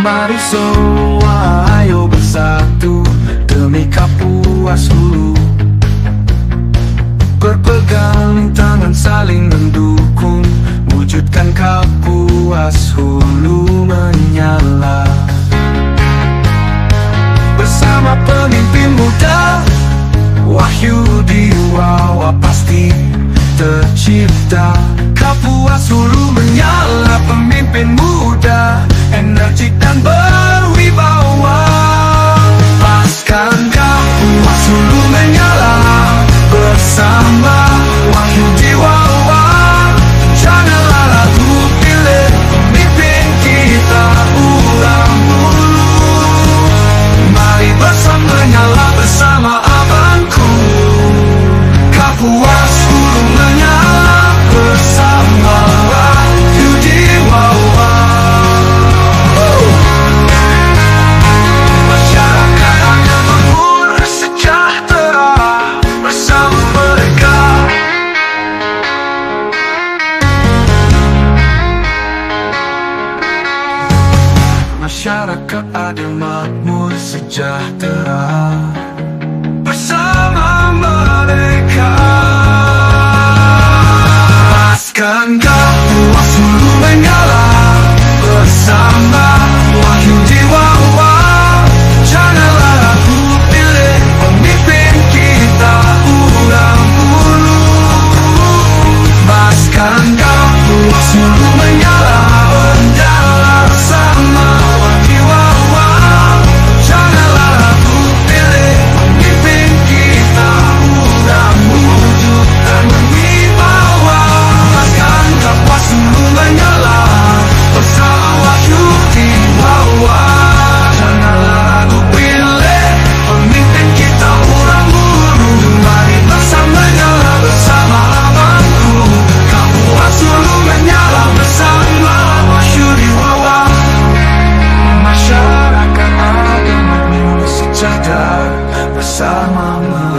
Mari semua ayo bersatu Demi Kapuas Hulu. Berpegang tangan saling mendukung Wujudkan Kapuas Hulu menyala. Bersama pemimpin muda Wahyu di diwawa pasti tercipta. Kapuas Hulu menyala Pemimpin muda Energi masyarakat adil makmur sejahtera. Bersama mereka. Lepaskan kapuas hulu mengalah Bersama. kita bersamamu.